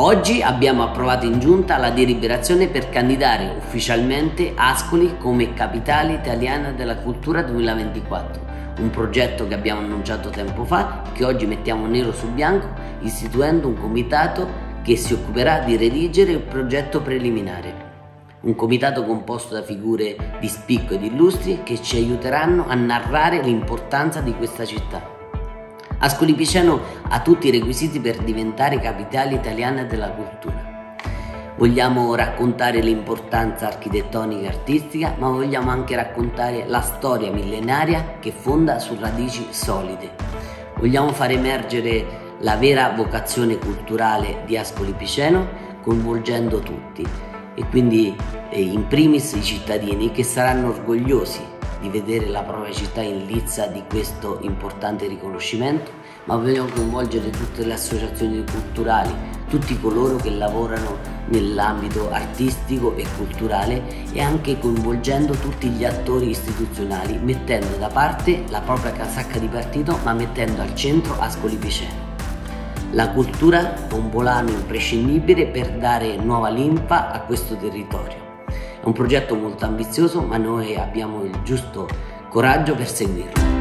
Oggi abbiamo approvato in giunta la deliberazione per candidare ufficialmente Ascoli come capitale italiana della cultura 2024, un progetto che abbiamo annunciato tempo fa, che oggi mettiamo nero su bianco, istituendo un comitato che si occuperà di redigere il progetto preliminare. Un comitato composto da figure di spicco ed illustri che ci aiuteranno a narrare l'importanza di questa città. Ascoli Piceno ha tutti i requisiti per diventare capitale italiana della cultura. Vogliamo raccontare l'importanza architettonica e artistica, ma vogliamo anche raccontare la storia millenaria che fonda su radici solide. Vogliamo far emergere la vera vocazione culturale di Ascoli Piceno, coinvolgendo tutti e quindi eh, in primis i cittadini che saranno orgogliosi di vedere la propria città in lizza di questo importante riconoscimento, ma vogliamo coinvolgere tutte le associazioni culturali, tutti coloro che lavorano nell'ambito artistico e culturale e anche coinvolgendo tutti gli attori istituzionali, mettendo da parte la propria casacca di partito, ma mettendo al centro Ascoli Piceno. La cultura è un volano imprescindibile per dare nuova linfa a questo territorio. È un progetto molto ambizioso ma noi abbiamo il giusto coraggio per seguirlo.